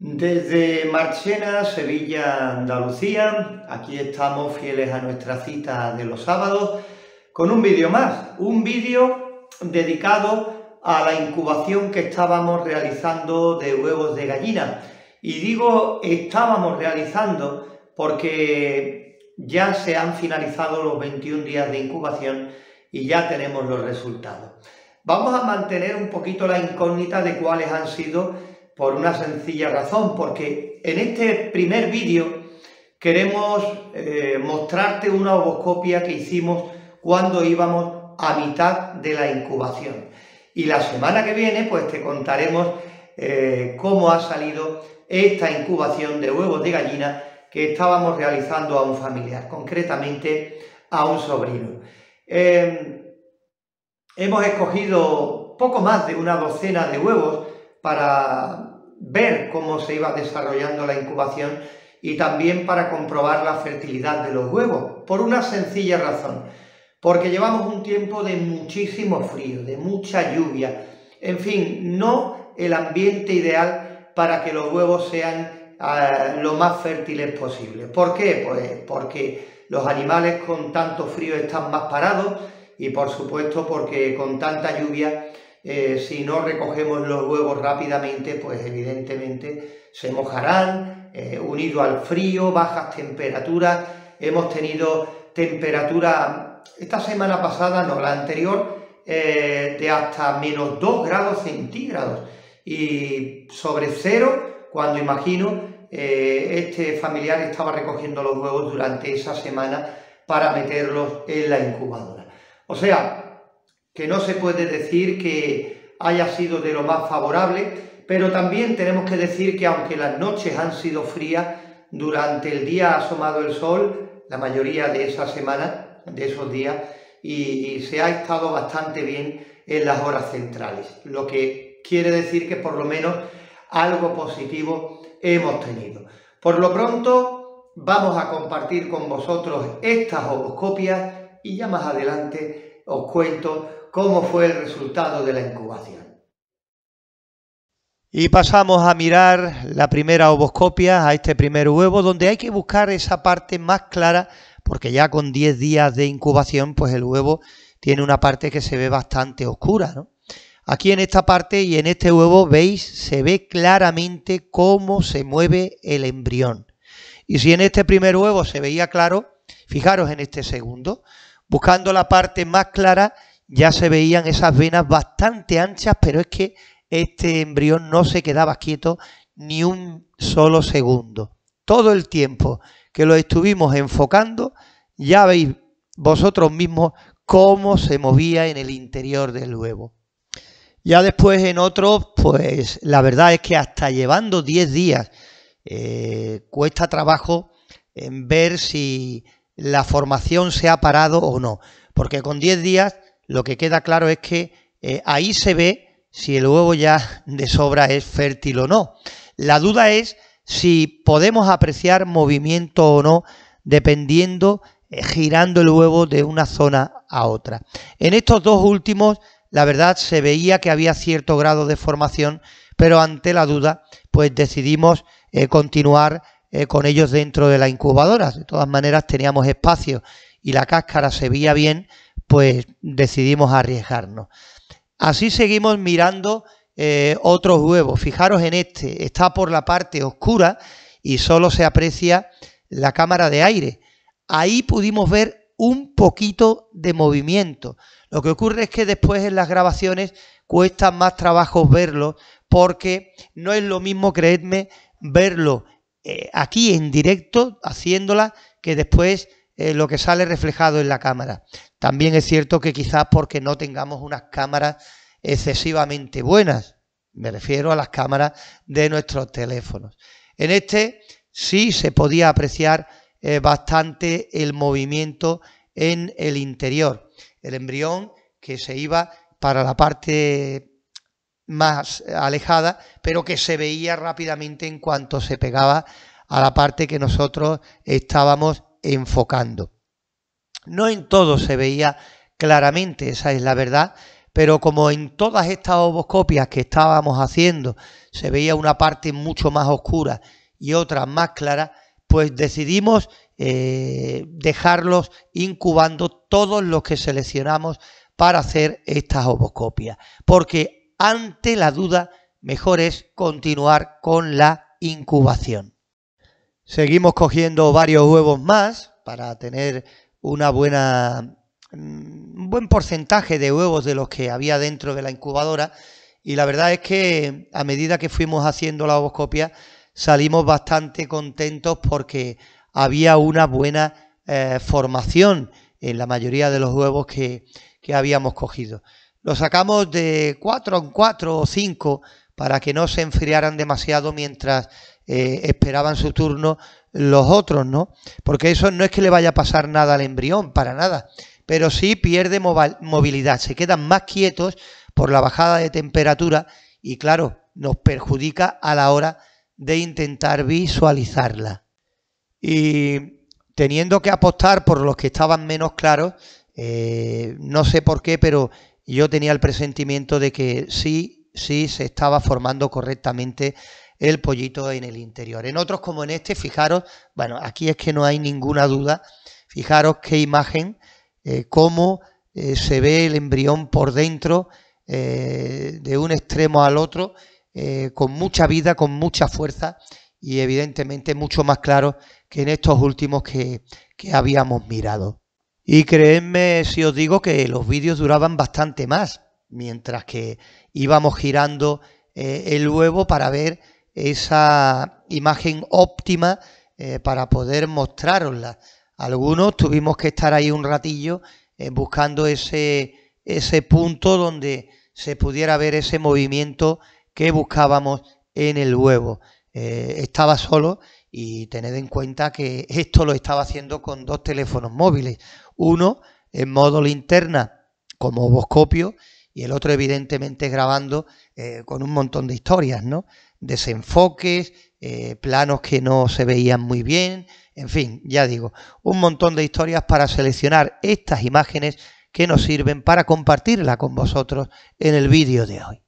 Desde Marchena, Sevilla, Andalucía, aquí estamos fieles a nuestra cita de los sábados con un vídeo más, un vídeo dedicado a la incubación que estábamos realizando de huevos de gallina. Y digo estábamos realizando porque ya se han finalizado los 21 días de incubación y ya tenemos los resultados. Vamos a mantener un poquito la incógnita de cuáles han sido por una sencilla razón, porque en este primer vídeo queremos eh, mostrarte una ovoscopia que hicimos cuando íbamos a mitad de la incubación. Y la semana que viene pues te contaremos eh, cómo ha salido esta incubación de huevos de gallina que estábamos realizando a un familiar, concretamente a un sobrino. Em, hemos escogido poco más de una docena de huevos para ver cómo se iba desarrollando la incubación y también para comprobar la fertilidad de los huevos, por una sencilla razón, porque llevamos un tiempo de muchísimo frío, de mucha lluvia, en fin, no el ambiente ideal para que los huevos sean ah, lo más fértiles posible. ¿Por qué? Pues porque los animales con tanto frío están más parados y por supuesto porque con tanta lluvia eh, si no recogemos los huevos rápidamente, pues evidentemente se mojarán, eh, unido al frío, bajas temperaturas. Hemos tenido temperatura, esta semana pasada, no, la anterior, eh, de hasta menos 2 grados centígrados y sobre cero cuando imagino este familiar estaba recogiendo los huevos durante esa semana para meterlos en la incubadora. O sea, que no se puede decir que haya sido de lo más favorable, pero también tenemos que decir que aunque las noches han sido frías, durante el día ha asomado el sol, la mayoría de esa semana, de esos días, y se ha estado bastante bien en las horas centrales, lo que quiere decir que por lo menos algo positivo hemos tenido. Por lo pronto, vamos a compartir con vosotros estas horoscopias y ya más adelante os cuento cómo fue el resultado de la incubación. Y pasamos a mirar la primera ovoscopia, a este primer huevo, donde hay que buscar esa parte más clara, porque ya con 10 días de incubación, pues el huevo tiene una parte que se ve bastante oscura, Aquí en esta parte y en este huevo, veis, se ve claramente cómo se mueve el embrión. Y si en este primer huevo se veía claro, fijaros en este segundo, buscando la parte más clara, ya se veían esas venas bastante anchas, pero es que este embrión no se quedaba quieto ni un solo segundo. Todo el tiempo que lo estuvimos enfocando, ya veis vosotros mismos cómo se movía en el interior del huevo. Ya después en otros, pues la verdad es que hasta llevando 10 días eh, cuesta trabajo en ver si la formación se ha parado o no, porque con 10 días lo que queda claro es que eh, ahí se ve si el huevo ya de sobra es fértil o no. La duda es si podemos apreciar movimiento o no dependiendo, eh, girando el huevo de una zona a otra. En estos dos últimos, la verdad, se veía que había cierto grado de formación, pero ante la duda, pues decidimos eh, continuar con ellos dentro de la incubadora. De todas maneras, teníamos espacio y la cáscara se veía bien, pues decidimos arriesgarnos. Así seguimos mirando eh, otros huevos. Fijaros en este, está por la parte oscura y solo se aprecia la cámara de aire. Ahí pudimos ver un poquito de movimiento. Lo que ocurre es que después en las grabaciones cuesta más trabajo verlo porque no es lo mismo, creedme, verlo eh, aquí en directo haciéndola que después eh, lo que sale reflejado en la cámara. También es cierto que quizás porque no tengamos unas cámaras excesivamente buenas. Me refiero a las cámaras de nuestros teléfonos. En este sí se podía apreciar eh, bastante el movimiento en el interior. El embrión que se iba para la parte más alejada, pero que se veía rápidamente en cuanto se pegaba a la parte que nosotros estábamos enfocando. No en todo se veía claramente, esa es la verdad, pero como en todas estas ovoscopias que estábamos haciendo se veía una parte mucho más oscura y otra más clara, pues decidimos eh, dejarlos incubando todos los que seleccionamos para hacer estas ovoscopias, porque ante la duda mejor es continuar con la incubación. Seguimos cogiendo varios huevos más para tener una buena, mm, un buen porcentaje de huevos de los que había dentro de la incubadora y la verdad es que a medida que fuimos haciendo la ovoscopia salimos bastante contentos porque había una buena eh, formación en la mayoría de los huevos que, que habíamos cogido. Los sacamos de 4 en 4 o 5 para que no se enfriaran demasiado mientras eh, esperaban su turno los otros, ¿no? Porque eso no es que le vaya a pasar nada al embrión, para nada, pero sí pierde movilidad, se quedan más quietos por la bajada de temperatura y claro, nos perjudica a la hora de intentar visualizarla. Y teniendo que apostar por los que estaban menos claros, eh, no sé por qué, pero yo tenía el presentimiento de que sí si se estaba formando correctamente el pollito en el interior. En otros como en este, fijaros, bueno, aquí es que no hay ninguna duda, fijaros qué imagen, eh, cómo eh, se ve el embrión por dentro, eh, de un extremo al otro, con mucha vida, con mucha fuerza y evidentemente mucho más claro que en estos últimos que, que habíamos mirado. Y creedme si os digo que los vídeos duraban bastante más, mientras que íbamos girando el huevo para ver esa imagen óptima eh, para poder mostrarosla. Algunos tuvimos que estar ahí un ratillo eh, buscando ese, ese punto donde se pudiera ver ese movimiento que buscábamos en el huevo. estaba solo y tened en cuenta que esto lo estaba haciendo con dos teléfonos móviles. Uno en modo linterna como ovoscopio y el otro evidentemente grabando eh, con un montón de historias, ¿no? Desenfoques, eh, planos que no se veían muy bien, en fin, ya digo, un montón de historias para seleccionar estas imágenes que nos sirven para compartirla con vosotros en el vídeo de hoy.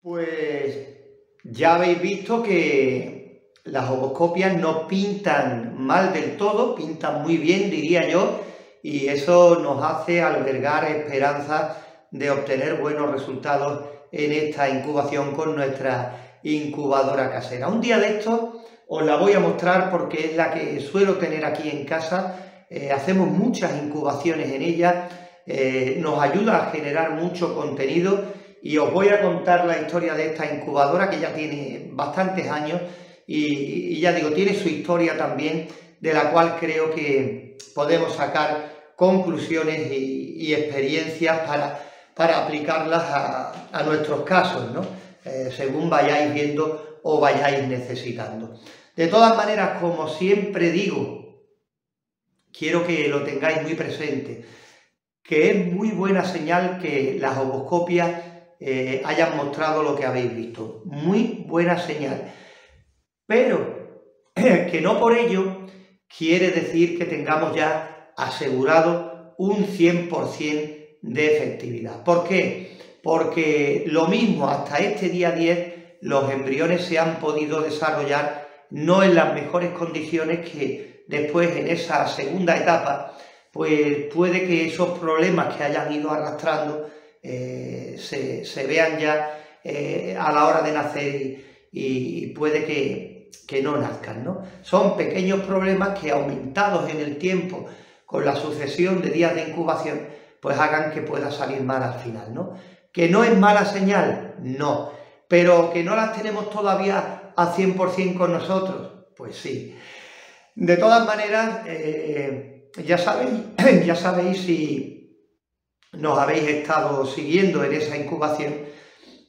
Pues ya habéis visto que las ovoscopias no pintan mal del todo, pintan muy bien, diría yo, y eso nos hace albergar esperanzas de obtener buenos resultados en esta incubación con nuestra incubadora casera. Un día de esto os la voy a mostrar porque es la que suelo tener aquí en casa. Eh, hacemos muchas incubaciones en ella, eh, nos ayuda a generar mucho contenido y os voy a contar la historia de esta incubadora que ya tiene bastantes años y ya digo, tiene su historia también de la cual creo que podemos sacar conclusiones y, experiencias para, para aplicarlas a, nuestros casos, ¿no? Eh, según vayáis viendo o vayáis necesitando. De todas maneras, como siempre digo, quiero que lo tengáis muy presente, que es muy buena señal que las ovoscopias eh, hayan mostrado lo que habéis visto. Muy buena señal. Pero que no por ello quiere decir que tengamos ya asegurado un 100% de efectividad. ¿Por qué? Porque lo mismo hasta este día 10 los embriones se han podido desarrollar no en las mejores condiciones que después en esa segunda etapa pues puede que esos problemas que hayan ido arrastrando eh, se, vean ya eh, a la hora de nacer y, puede que, que, no nazcan. ¿no? Son pequeños problemas que aumentados en el tiempo con la sucesión de días de incubación, pues hagan que pueda salir mal al final, ¿no? ¿Que no es mala señal? No. ¿Pero que no las tenemos todavía a 100% con nosotros? Pues sí. De todas maneras, eh, ya, sabéis, ya sabéis si nos habéis estado siguiendo en esa incubación,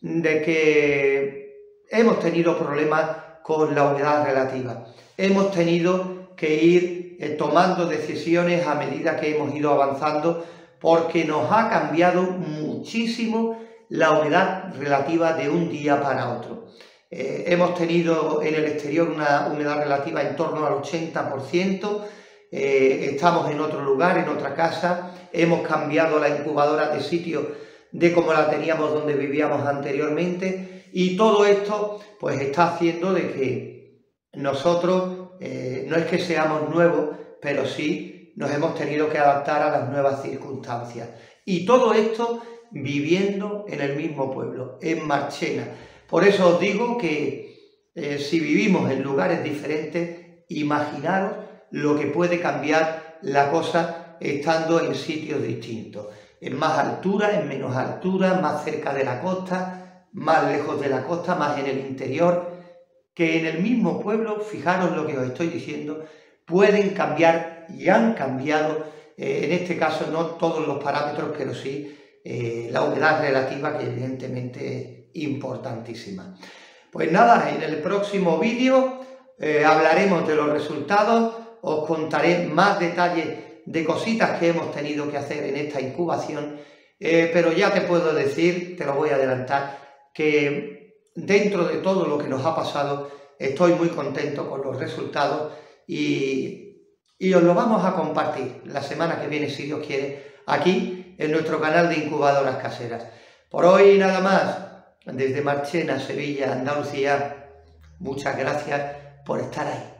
de que hemos tenido problemas con la humedad relativa. Hemos tenido que ir eh, tomando decisiones a medida que hemos ido avanzando porque nos ha cambiado muchísimo la humedad relativa de un día para otro. Eh, hemos tenido en el exterior una humedad relativa en torno al 80%, eh, estamos en otro lugar, en otra casa, hemos cambiado la incubadora de sitio de como la teníamos donde vivíamos anteriormente y todo esto pues está haciendo de que nosotros eh, no es que seamos nuevos, pero sí nos hemos tenido que adaptar a las nuevas circunstancias. Y todo esto viviendo en el mismo pueblo, en Marchena. Por eso os digo que eh, si vivimos en lugares diferentes, imaginaros lo que puede cambiar la cosa estando en sitios distintos. En más altura, en menos altura, más cerca de la costa, más lejos de la costa, más en el interior, que en el mismo pueblo, fijaros lo que os estoy diciendo, pueden cambiar y han cambiado, eh, en este caso no todos los parámetros, pero sí eh, la humedad relativa, que evidentemente es importantísima. Pues nada, en el próximo vídeo eh, hablaremos de los resultados, os contaré más detalles de cositas que hemos tenido que hacer en esta incubación, pero ya te puedo decir, te lo voy a adelantar, que dentro de todo lo que nos ha pasado, estoy muy contento con los resultados y, y os lo vamos a compartir la semana que viene, si Dios quiere, aquí en nuestro canal de incubadoras caseras. Por hoy nada más, desde Marchena, Sevilla, Andalucía, muchas gracias por estar ahí.